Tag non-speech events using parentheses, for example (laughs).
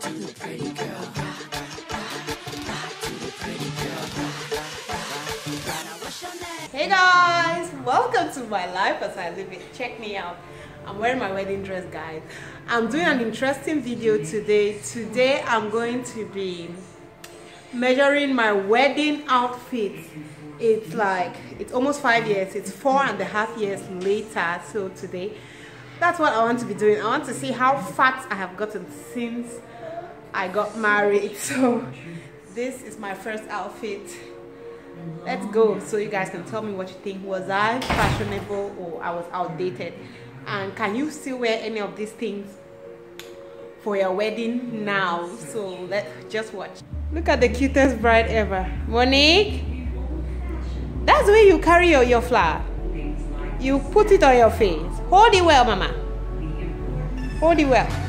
Hey guys, welcome to my life as I live it. Check me out. I'm wearing my wedding dress, guys. I'm doing an interesting video today. Today I'm going to be measuring my wedding outfit. It's like it's almost five years. It's four and a half years later. So today, that's what I want to be doing. I want to see how fat I have gotten since I got married. (laughs) So this is my first outfit. Let's go so you guys can tell me what you think. Was i fashionable or i was outdated? And can you still wear any of these things for your wedding now? So let's just watch. Look at the cutest bride ever. Monique that's the way you carry your, your flower. You put it on your face. Hold it well mama. Hold it well